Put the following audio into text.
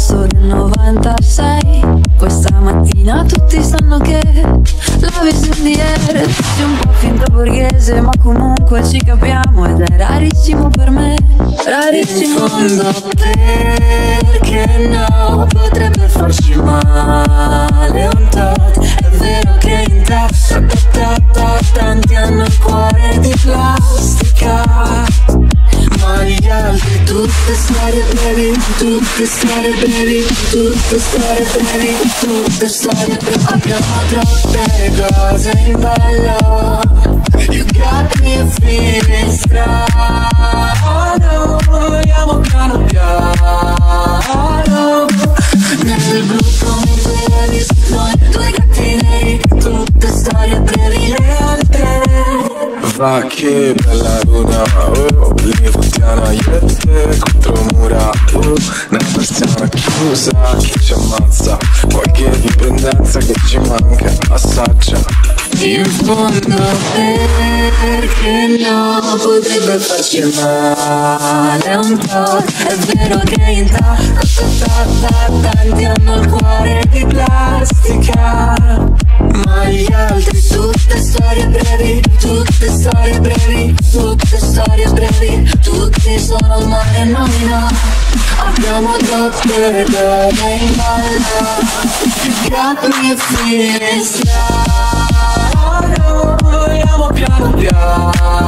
agosto del 96 Questa mattina tutti sanno che La visione di Dici un po' finta borghese Ma comunque ci capiamo Ed è rarissimo per me. Rarissimo In fondo perché no? Potrebbe farci male altri tutte storie brevi Tutte storie brevi Tutte storie brevi Tutte storie brevi Abbiamo troppe cose in ballo You got Va che bella luna, oh, e te contro mura, oh, una persiana chiusa che ci ammazza, qualche dipendenza che ci manca, assaggia. In fondo perché no Potrebbe farci male un po' È vero che in ta, Tanti hanno il cuore di plastica Tutte storie brevi Tutte storie brevi Tutti sono al mare noi no. Abbiamo troppe cose in ballo Got me feeling strano Vogliamo piano piano